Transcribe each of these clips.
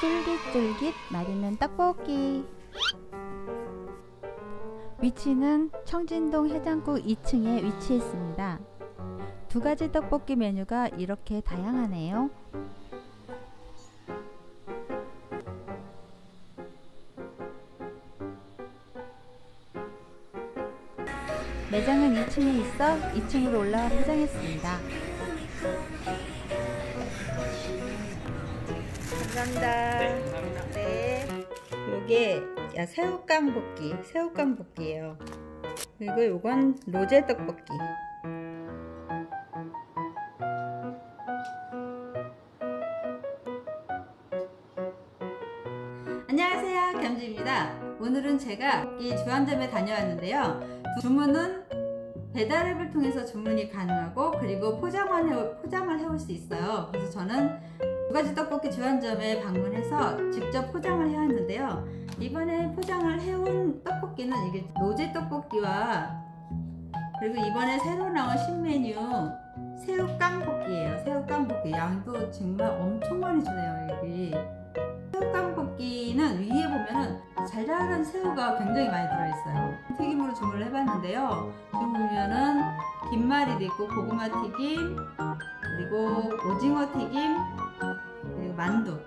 쫄깃쫄깃 맛있는 떡볶이 위치는 청진동 해장국 2층에 위치했습니다. 두 가지 떡볶이 메뉴가 이렇게 다양하네요. 매장은 2층에 있어 2층으로 올라와 포장했습니다. 감사합니다. 네. 요게 야, 새우깡 볶기, 새우깡 볶기예요. 그리고 요건 로제 떡볶이. 안녕하세요, 겸지입니다. 오늘은 제가 이 주안점에 다녀왔는데요. 주문은 배달앱을 통해서 주문이 가능하고 그리고 포장을 해, 포장을 해올 수 있어요. 그래서 저는 두 가지 떡볶이 주안점에 방문해서 직접 포장을 해왔는데요. 이번에 포장을 해온 떡볶이는 이게 노제 떡볶이와 그리고 이번에 새로 나온 신메뉴 새우깡볶이에요. 새우깡볶이 양도 정말 엄청 많이 주네요. 여기 새우깡볶이는 위에 보면은 잘자란 새우가 굉장히 많이 들어있어요. 튀김으로 주문을 해봤는데요. 지금 보면은 김말이도 있고 고구마 튀김 그리고 오징어 튀김 만두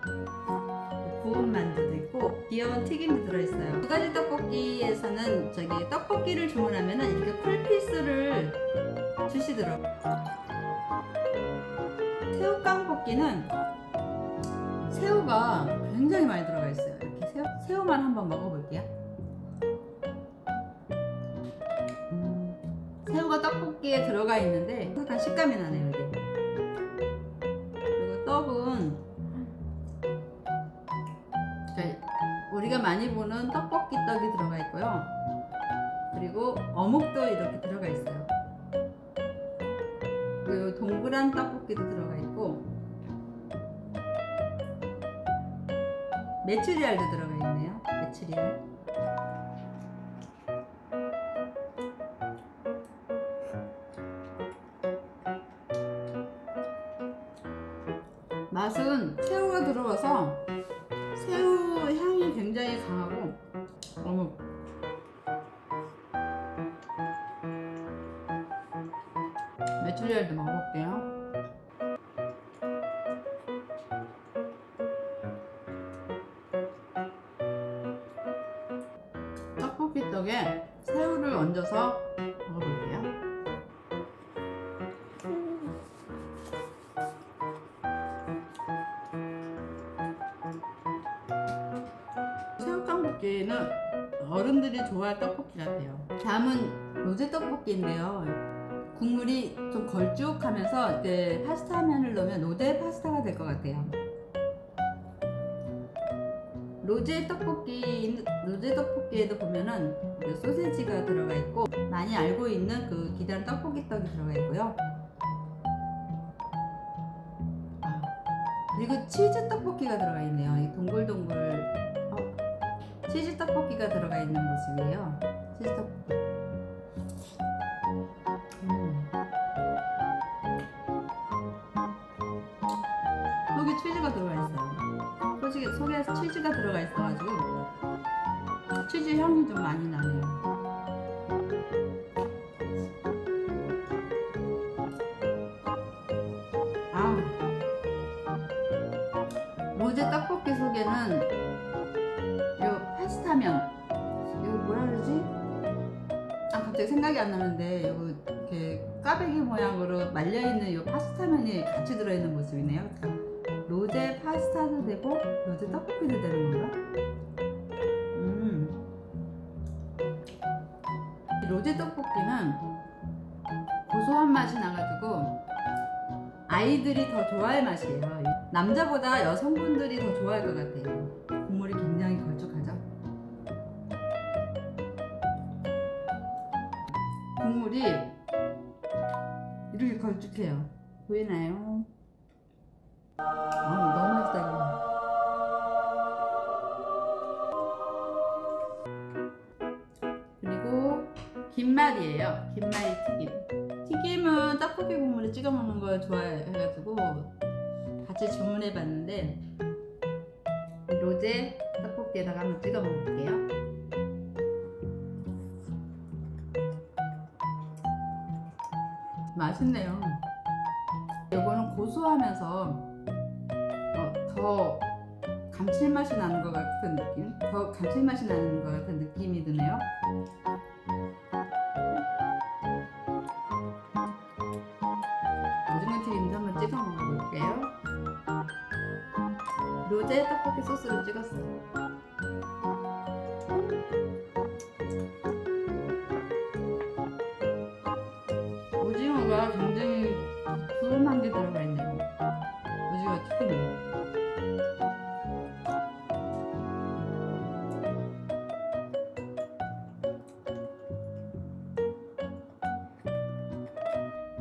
구운 만두도 있고 귀여운 튀김도 들어있어요. 두 가지 떡볶이에서는 저기 떡볶이를 주문하면 은 이렇게 쿨피스를 주시더라고요. 새우깡볶이는 새우가 굉장히 많이 들어가 있어요. 이렇게 새우, 새우만 한번 먹어볼게요. 음, 새우가 떡볶이에 들어가 있는데 약간 식감이 나네요. 보는 떡볶이 떡이 들어가 있고요. 그리고 어묵도 이렇게 들어가 있어요. 그리고 동그란 떡볶이도 들어가 있고 메추리알도 들어가 있네요. 메추리알. 맛은 새우가 들어가서 메추리알도 먹어볼게요. 떡볶이 떡에 새우를 얹어서 먹어볼게요. 새우깡볶이는 어른들이 좋아할 떡볶이 같아요. 다음은 로제 떡볶이인데요. 국물이 좀 걸쭉하면서 이제 파스타면을 넣으면 로제 파스타가 될 것 같아요. 로제 떡볶이 로제 떡볶이에도 보면은 그 소세지가 들어가 있고 많이 알고 있는 그 기다란 떡볶이 떡이 들어가 있고요. 아, 그리고 치즈 떡볶이가 들어가 있네요. 이 동글동글 어, 치즈 떡볶이가 들어가 있는 모습이에요. 치즈 떡볶이. 치즈가 들어가 있어요. 속에, 속에 치즈가 들어가 있어가지고 치즈 향이 좀 많이 나네요. 아우 로제 떡볶이 속에는 요 파스타면 이거 뭐라 그러지? 아 갑자기 생각이 안 나는데 요거 이렇게 까베기 모양으로 말려있는 요 파스타면이 같이 들어있는 모습이네요. 로제 파스타도 되고 로제 떡볶이도 되는 건가? 음. 로제 떡볶이는 고소한 맛이 나가지고 아이들이 더 좋아할 맛이에요. 남자보다 여성분들이 더 좋아할 것 같아요. 국물이 굉장히 걸쭉하죠? 국물이 이렇게 걸쭉해요. 보이나요? 아, 너무 맛있다 이거. 그리고 김말이에요. 김말이 튀김. 튀김은 떡볶이 국물에 찍어 먹는 걸 좋아해가지고 같이 주문해봤는데 로제 떡볶이에다가 한번 찍어 먹어볼게요. 맛있네요. 이거는 고소하면서 어, 더 감칠맛이 나는 것 같은 느낌? 더 감칠맛이 나는 것 같은 느낌이 드네요. 오징어 튀김도 한번 찍어 먹어볼게요. 로제 떡볶이 소스를 찍었어요. 오징어가 굉장히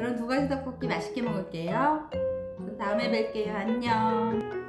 그럼 두 가지 떡볶이 맛있게 먹을게요. 다음에 뵐게요. 안녕.